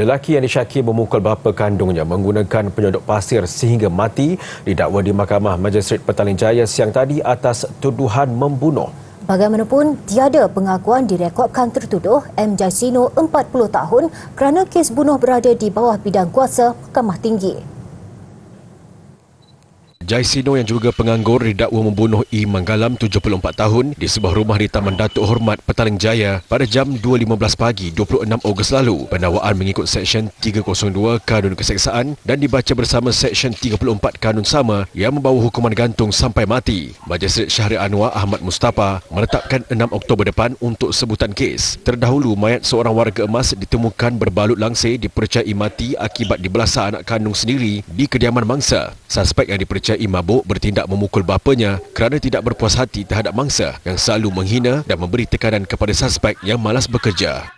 Lelaki yang disyaki memukul bapa kandungnya menggunakan penyodok pasir sehingga mati didakwa di Mahkamah Majistret Petaling Jaya siang tadi atas tuduhan membunuh. Bagaimanapun, tiada pengakuan direkodkan tertuduh M. Jaisino 40 tahun kerana kes bunuh berada di bawah bidang kuasa Mahkamah Tinggi. Jaisino yang juga penganggur didakwa membunuh I Manggalam 74 tahun di sebuah rumah di Taman Datuk Hormat Petaling Jaya pada jam 2.15 pagi 26 Ogos lalu. Pendakwaan mengikut Seksyen 302 Kanun Keseksaan dan dibaca bersama Seksyen 34 Kanun sama yang membawa hukuman gantung sampai mati. Majistret Syahri Anwar Ahmad Mustafa menetapkan 6 Oktober depan untuk sebutan kes. Terdahulu, mayat seorang warga emas ditemukan berbalut langsir dipercayai mati akibat dibelasah anak kandung sendiri di kediaman mangsa. Suspek yang dipercayai disertai mabuk bertindak memukul bapanya kerana tidak berpuas hati terhadap mangsa yang selalu menghina dan memberi tekanan kepada suspek yang malas bekerja.